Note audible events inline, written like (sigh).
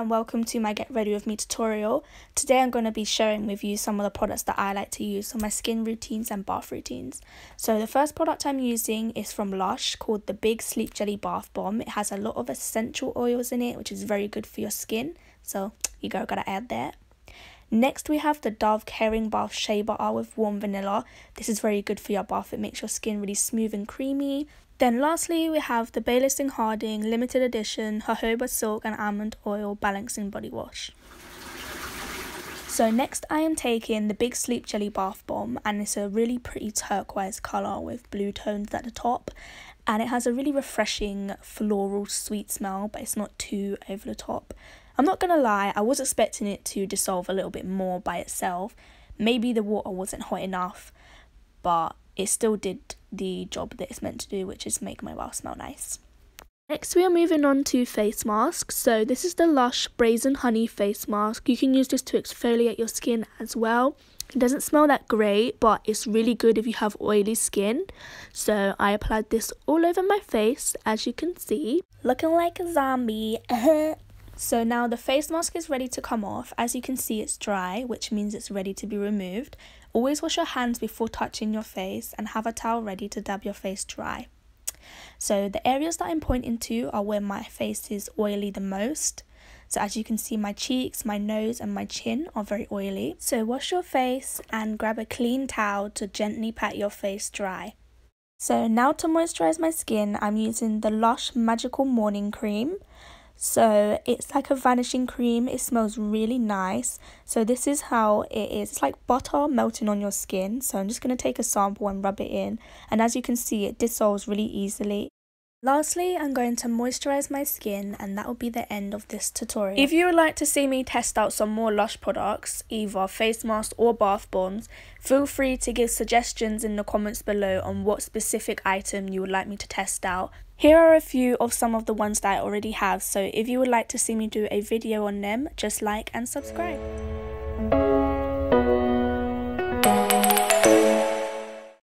and welcome to my get ready with me tutorial. Today I'm going to be sharing with you some of the products that I like to use for my skin routines and bath routines. So the first product I'm using is from Lush called the Big Sleep Jelly Bath Bomb. It has a lot of essential oils in it which is very good for your skin. So you go, gotta add that. Next we have the Dove Caring Bath Shea Butter with warm vanilla. This is very good for your bath. It makes your skin really smooth and creamy. Then lastly, we have the Baylis and Harding limited edition jojoba silk and almond oil balancing body wash. So next I am taking the Big Sleep Jelly Bath Bomb and it's a really pretty turquoise colour with blue tones at the top and it has a really refreshing floral sweet smell but it's not too over the top. I'm not gonna lie, I was expecting it to dissolve a little bit more by itself. Maybe the water wasn't hot enough but it still did the job that it's meant to do, which is make my bath smell nice. Next, we are moving on to face masks. So, this is the Lush Brazen Honey face mask. You can use this to exfoliate your skin as well. It doesn't smell that great, but it's really good if you have oily skin. So, I applied this all over my face, as you can see. Looking like a zombie. (laughs) so, now the face mask is ready to come off. As you can see, it's dry, which means it's ready to be removed. Always wash your hands before touching your face and have a towel ready to dab your face dry. So the areas that I'm pointing to are where my face is oily the most. So as you can see my cheeks, my nose and my chin are very oily. So wash your face and grab a clean towel to gently pat your face dry. So now to moisturize my skin, I'm using the Lush Magical Moringa Cream. So it's like a vanishing cream. It smells really nice. So this is how it is. It's like butter melting on your skin. So I'm just going to take a sample and rub it in. And as you can see, it dissolves really easily. Lastly, I'm going to moisturize my skin and that will be the end of this tutorial. If you would like to see me test out some more Lush products, either face masks or bath bombs, feel free to give suggestions in the comments below on what specific item you would like me to test out. Here are a few of some of the ones that I already have, so if you would like to see me do a video on them, just like and subscribe.